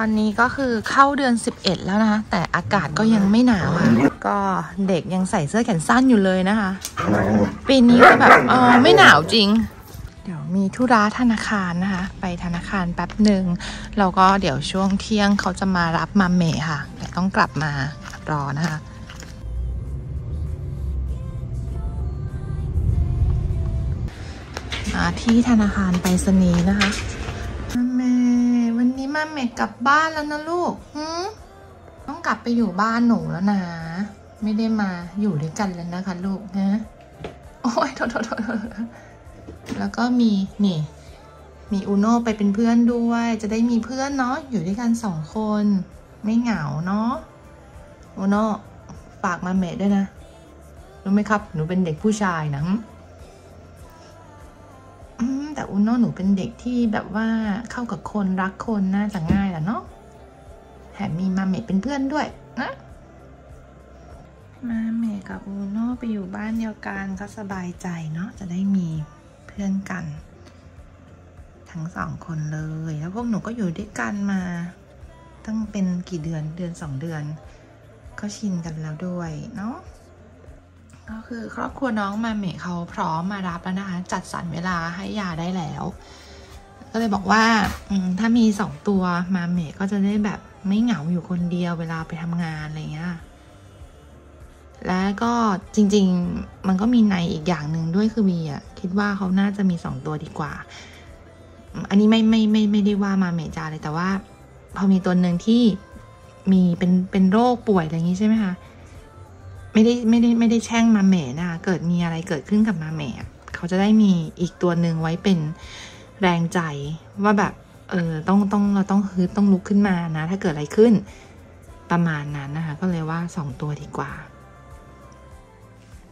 อนนี้ก็คือเข้าเดือน 11 แล้วนะคะ แต่อากาศก็ยังไม่หนาวค่ะก็เด็กยังใส่เสื้อแขนสั้นอยู่เลยนะคะ ปีนี้ก็แบบเออไม่หนาวจริง เดี๋ยวมีธุระธนาคารนะคะ ไปธนาคารแป๊บหนึ่งแล้วก็เดี๋ยวช่วงเที่ยงเขาจะมารับมาเมค่ะ แต่ต้องกลับมารอนะคะมาที่ธนาคารไปรษณีย์นะคะมาเมวั นี้มาเมกลับบ้านแล้วนะลูกหืต้องกลับไปอยู่บ้านหนูแล้วนะ ไม่ได้มาอยู่ด้วยกันแล้วนะคะ ลูกนะโอ้ยโทษโทษโทษแล้วก็มีนี่ มีอูโน่ไปเป็นเพื่อนด้วย จะได้มีเพื่อนเนาะอยู่ด้วยกันสองคน ไม่เหงาเนาะอูโน่ฝากมาเมดด้วยนะรู้ไหมครับ หนูเป็นเด็กผู้ชายนะ แต่อุโน่หนูเป็นเด็กที่แบบว่าเข้ากับคนรักคนน่าจะง่ายแหละเนาะแถมมีมาเมะเป็นเพื่อนด้วยนะมาเมะกับอุโน่ไปอยู่บ้านเดียวกันก็สบายใจเนาะจะได้มีเพื่อนกัน ทั้งสองคนเลย แล้วพวกหนูก็อยู่ด้วยกันมาตั้งเป็นกี่เดือนเดือนสองเดือน ก็ชินกันแล้วด้วยเนาะ ก็คือครอบครัวน้องมาเมะเขาพร้อมมารับแล้วนะคะ จัดสรรเวลาให้ยาได้แล้ว ก็เลยบอกว่าถ้ามีสองตัวมาเมะก็จะได้แบบไม่เหงาอยู่คนเดียวเวลาไปทำงานอะไรเงี้ยแล้วก็จริงๆมันก็มีในอีกอย่างหนึ่งด้วยคือมีอะคิดว่าเขาน่าจะมีสองตัวดีกว่า อันนี้ไม่ไม่ไม่ไม่ได้ว่ามาเมะจาเลยแต่ว่า พอมีตัวหนึ่งที่มีเป็นเป็นโรคป่วยอะไรอย่างนี้ใช่ไหมคะ ไม่ได้ไม่ได้ไม่ได้แช่งมาเมะนะคะเกิดมีอะไรเกิดขึ้นกับมาเมะเขาจะได้มีอีกตัวหนึ่งไว้เป็นแรงใจว่าแบบ เออต้องต้องเราต้องฮึดต้องลุกขึ้นมานะ ถ้าเกิดอะไรขึ้นประมาณนั้นนะคะ ก็เลยว่าสองตัวดีกว่า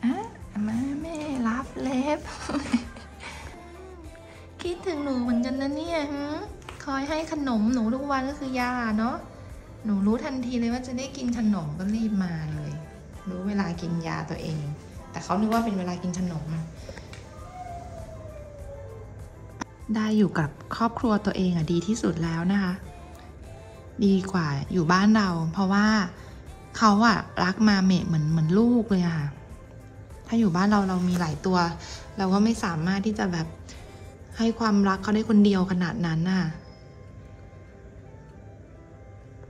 อะมาแม่รับเล็บ คิดถึงหนูเหมือนกันนะเนี่ยคอยให้ขนมหนูทุกวันก็คือยาเนาะหนูรู้ทันทีเลยว่าจะได้กินขนมก็รีบมาเลย รู้เวลากินยาตัวเอง แต่เขานึกว่าเป็นเวลากินขนม ได้อยู่กับครอบครัวตัวเองอะดีที่สุดแล้วนะคะ ดีกว่าอยู่บ้านเรา เพราะว่าเขาอะรักมาเมะเหมือนเหมือนลูกเลยอะค่ะ ถ้าอยู่บ้านเราเรามีหลายตัว เราก็ไม่สามารถที่จะแบบให้ความรักเขาได้คนเดียวขนาดนั้นน่ะ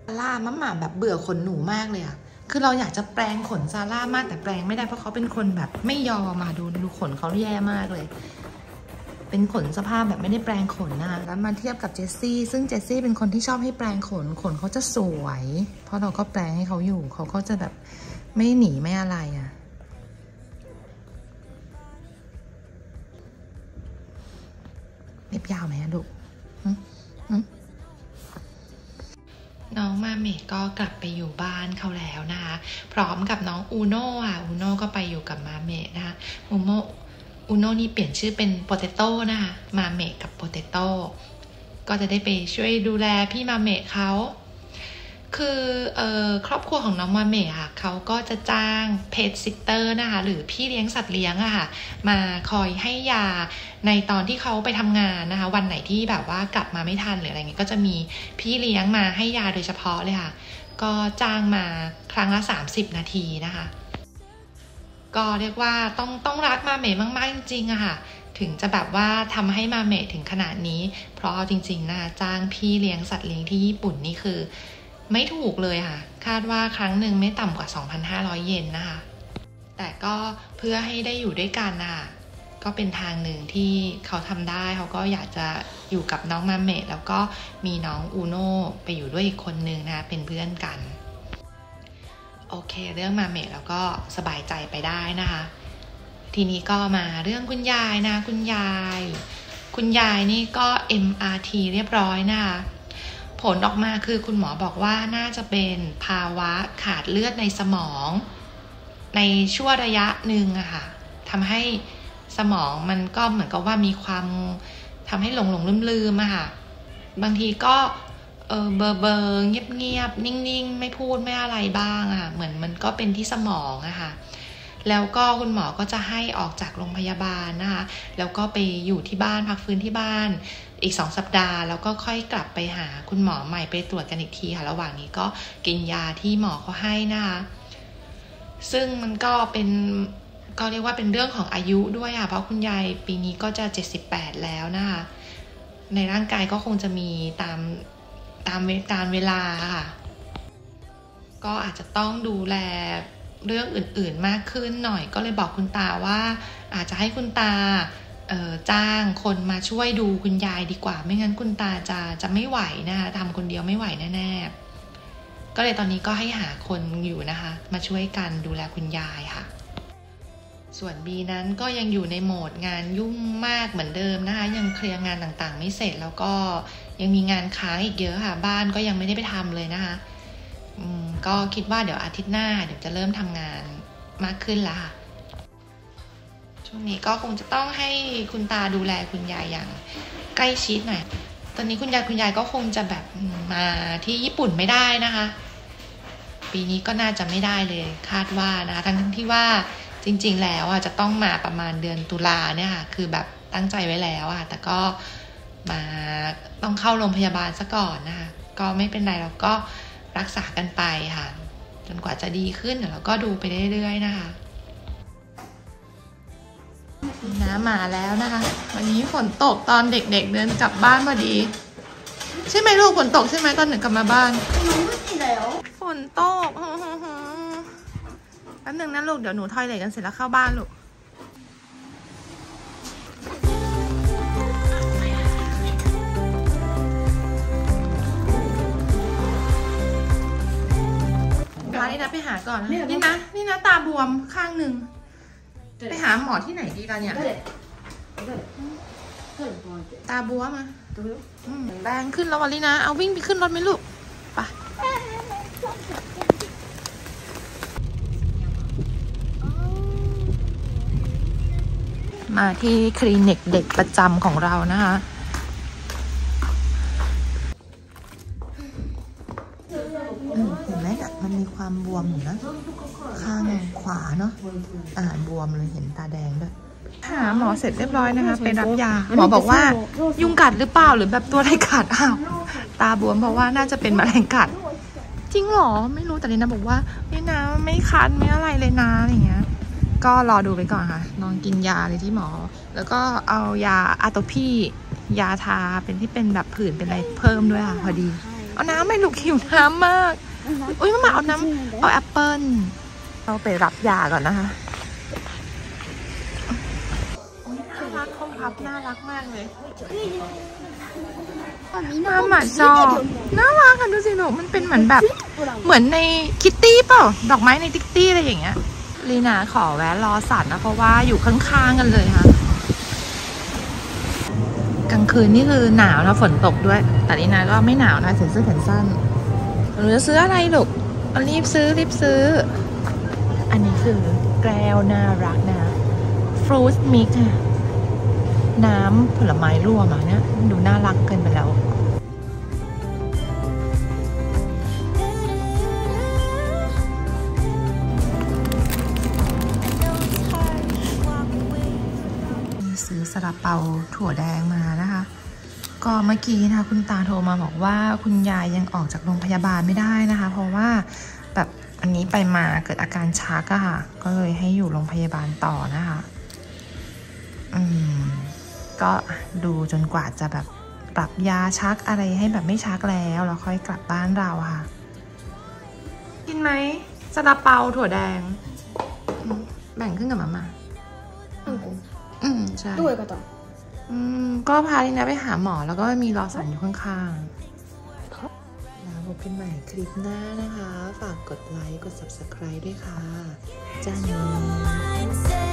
ซาร่ามะหมาแบบเบื่อขนหนูมากเลยอะ คือเราอยากจะแปลงขนซาร่ามากแต่แปลงไม่ได้เพราะเขาเป็นคนแบบไม่ยอมมาดูดูขนเขาแย่มากเลย เป็นขนสภาพแบบไม่ได้แปลงขนนะแล้วมาเทียบกับเจสซี่ซึ่งเจสซี่เป็นคนที่ชอบให้แปลงขนขนเขาจะสวย เพราะเราก็แปลงให้เขาอยู่เขาก็จะแบบไม่หนีไม่อะไรอะเล็บยาวไหมอะลูกหึหึ น้องมาเมกก็กลับไปอยู่บ้านเขาแล้วนะคะ พร้อมกับน้องอูโน่อะอูโน่ก็ไปอยู่กับมาเมนะคะอูโมอูโน่นี่เปลี่ยนชื่อเป็นโปเตโต้นะคะมาเมกกับโปเตโต้ก็จะได้ไปช่วยดูแลพี่มาเมเขา คือออครอบครัวของน้องมาเมะค่ะเขาก็จะจ้าง pet sitter นะคะ หรือพี่เลี้ยงสัตว์เลี้ยงอะค่ะ มาคอยให้ยาในตอนที่เขาไปทำงานนะคะ วันไหนที่แบบว่ากลับมาไม่ทันหรืออะไรเงี้ยก็จะมีพี่เลี้ยงมาให้ยาโดยเฉพาะเลยค่ะ ก็จ้างมาครั้งละ 30 นาทีนะคะ ก็เรียกว่าต้องต้องรักมาเมะมากๆจริงๆอะค่ะถึงจะแบบว่าทำให้มาเมะถึงขนาดนี้ เพราะจริงๆนะจ้างพี่เลี้ยงสัตว์เลี้ยงที่ญี่ปุ่นนี่คือ ไม่ถูกเลยค่ะ คาดว่าครั้งหนึ่งไม่ต่ำกว่า 2,500 เยนนะคะ แต่ก็เพื่อให้ได้อยู่ด้วยกันน่ะ ก็เป็นทางหนึ่งที่เขาทำได้เขาก็อยากจะอยู่กับน้องมาเมะแล้วก็มีน้องอูโน่ไปอยู่ด้วยอีกคนนึงนะคะเป็นเพื่อนกัน โอเค เรื่องมาเมะแล้วก็สบายใจไปได้นะคะ ทีนี้ก็มาเรื่องคุณยายนะ คุณยาย คุณยายนี่ก็ MRT เรียบร้อยนะคะ ผลออกมาคือคุณหมอบอกว่าน่าจะเป็นภาวะขาดเลือดในสมอง ในช่วงระยะหนึ่งอะค่ะทำให้สมองมันก็เหมือนกับว่ามีความทำให้หลงหลงลืมลืมๆอะค่ะ บางทีก็เออเบอร์เบอร์เงียบเงียบๆนิ่งๆ ไม่พูดไม่อะไรบ้างอะเหมือนมันก็เป็นที่สมองอะค่ะแล้วก็คุณหมอก็จะให้ออกจากโรงพยาบาลนะคะ แล้วก็ไปอยู่ที่บ้านพักฟื้นที่บ้าน อีกสองสัปดาห์ แล้วก็ค่อยกลับไปหาคุณหมอใหม่ไปตรวจกันอีกทีค่ะ ระหว่างนี้ก็กินยาที่หมอเขาให้นะคะซึ่งมันก็เป็นก็เรียกว่าเป็นเรื่องของอายุด้วยค่ะ เพราะคุณยายปีนี้ก็จะ 78 แล้วนะคะ ในร่างกายก็คงจะมีตามตามการเวลาค่ะ ก็อาจจะต้องดูแลเรื่องอื่นๆมากขึ้นหน่อย ก็เลยบอกคุณตาว่าอาจจะให้คุณตา จ้างคนมาช่วยดูคุณยายดีกว่า ไม่งั้นคุณตาจะจะไม่ไหวนะคะทำคนเดียวไม่ไหวแน่ๆก็เลยตอนนี้ก็ให้หาคนอยู่นะคะ มาช่วยกันดูแลคุณยายค่ะ ส่วนบีนั้นก็ยังอยู่ในโหมดงานยุ่งมากเหมือนเดิมนะคะ ยังเคลียร์งานต่างๆ ไม่เสร็จแล้วก็ยังมีงานค้างอีกเยอะค่ะ บ้านก็ยังไม่ได้ไปทำเลยนะคะก็คิดว่าเดี๋ยวอาทิตย์หน้าเดี๋ยวจะเริ่มทำงานมากขึ้นแล้วค่ะ ช่วงนี้ก็คงจะต้องให้คุณตาดูแลคุณยายอย่างใกล้ชิดหน่อย ตอนนี้คุณยายคุณยายก็คงจะแบบมาที่ญี่ปุ่นไม่ได้นะคะ ปีนี้ก็น่าจะไม่ได้เลยคาดว่านะคะ ทั้งที่ว่าจริง ๆ แล้วอะจะต้องมาประมาณเดือนตุลาเนี่ยค่ะ คือแบบตั้งใจไว้แล้วอะ แต่ก็มาต้องเข้าโรงพยาบาลซะก่อนนะคะ ก็ไม่เป็นไรเราก็รักษากันไปค่ะ จนกว่าจะดีขึ้นเดี๋ยวเราก็ดูไปเรื่อยๆนะคะ น้ำมาแล้วนะคะ วันนี้ฝนตกตอนเด็กๆเดินกลับบ้านพอดี ใช่ไหมลูกฝนตกใช่ไหมตอนหนึ่งกลับมาบ้านฝนตกแป๊บนึงนะลูกเดี๋ยวหนูทอยเลยกันเสร็จแล้วเข้าบ้านลูกพานี่นะไปหาก่อนนะนี่นะ นี่นะตาบวมข้างหนึ่ง ไปหาหมอที่ไหนดีกันเนี่ย ตาบวมอะแรงขึ้นแล้ววันนี้นะ เอาวิ่งไปขึ้นรถไหมลูกไปมาที่คลินิกเด็กประจำของเรานะคะเห็นไหมอะมันมีความบวมอยู่นะ ข้างขวาเนาะอ่าบวมเลยเห็นตาแดงด้วยหาหมอเสร็จเรียบร้อยนะคะไปรับยา หมอบอกว่ายุงกัดหรือเปล่าหรือแบบตัวอะไรกัดอ้าวตาบวมเพราะว่าน่าจะเป็นแมลงกัด จริงหรอไม่รู้แต่ลินาบอกว่าไม่นะไม่คันไม่อะไรเลยนะอะไรเงี้ย ก็รอดูไปก่อนค่ะนอนกินยาเลยที่หมอ แล้วก็เอายาอาโตพียาทาเป็นที่เป็นแบบผื่นเป็นอะไรเพิ่มด้วยค่ะพอดี เอาน้ำไม่ลูกหิวน้ำมาก อุ้ยมาเอาน้ำเอาแอปเปิ้ล เราไปรับยาก่อนนะคะน่ารักเขาพับน่ารักมากเลยมาหมาจอน่ารักค่ะดูสิหนูมันเป็นเหมือนแบบ เหมือนในคิตตี้เปล่า ดอกไม้ในติ๊กตี้อะไรอย่างเงี้ยลีนาขอแวะรอสัตว์นะ เพราะว่าอยู่ข้างๆกันเลยค่ะ กลางคืนนี่คือหนาวนะ ฝนตกด้วย แต่ลีนาก็ไม่หนาวนะใส่เสื้อแขนสั้น หรือจะซื้ออะไรลูกรีบซื้อรีบซื้อ อันนี้คือแกวน่ารักนะฟรุตมิกน้ำผลไม้รวมอะเนี่ยดูน่ารักเกินไปแล้วซื้อซาลาเปาถั่วแดงมานะคะ ก็เมื่อกี้นะคะคุณตาโทรมาบอกว่าคุณยายยังออกจากโรงพยาบาลไม่ได้นะคะ เพราะว่าแบบ อันนี้ไปมาเกิดอาการชักอะค่ะ ก็เลยให้อยู่โรงพยาบาลต่อนะคะ อืม ก็ดูจนกว่าจะแบบปรับยาชักอะไรให้แบบไม่ชักแล้วแล้วค่อยกลับบ้านเราค่ะ กินไหมซาลาเปาถั่วแดง แบ่งครึ่งกับมาม่าอืมใช่ด้วยก็ต่ออืม ก็พาลินะไปหาหมอแล้วก็มีรอสันอยู่ข้างๆ พบกันใหม่คลิปหน้านะคะ ฝากกดไลค์ กด subscribe ด้วยค่ะ จ้าเน